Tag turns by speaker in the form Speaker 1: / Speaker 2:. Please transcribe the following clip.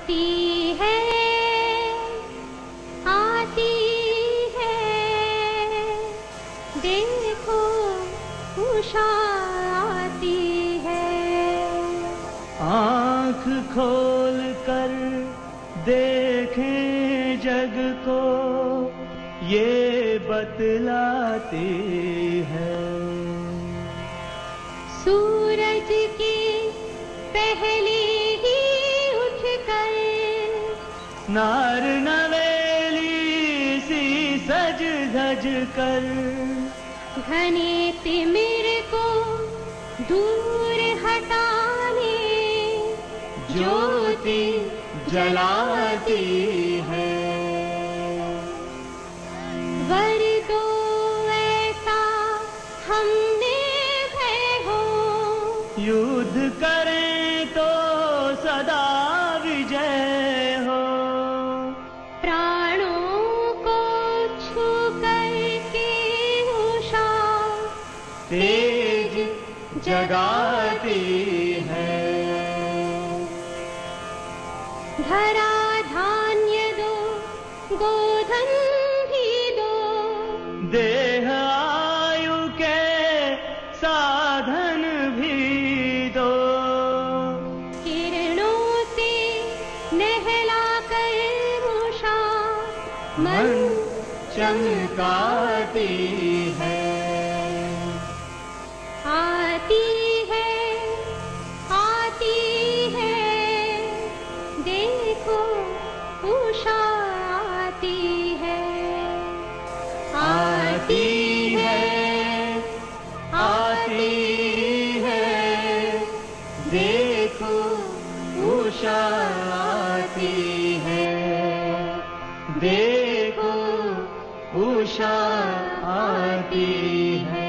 Speaker 1: आती है आती है। देखो उषा आती है।
Speaker 2: आँख खोल कर देखें जग को ये बतलाती है।
Speaker 1: सूरज की पहले
Speaker 2: नार नवेली सी सज धज कर।
Speaker 1: घने तिमिर को दूर हटाने
Speaker 2: ज्योति जलाती है।
Speaker 1: वर दो ऐसा हमने है हो।
Speaker 2: युद्ध करें तेज जगाती है।
Speaker 1: धरा धान्य दो गोधन भी दो।
Speaker 2: देह आयु के साधन भी दो।
Speaker 1: किरणों से नहला कर उषा मन
Speaker 2: चमकाती
Speaker 1: है
Speaker 2: आती है आती है। देखो उषा आती है। देखो उषा आती है।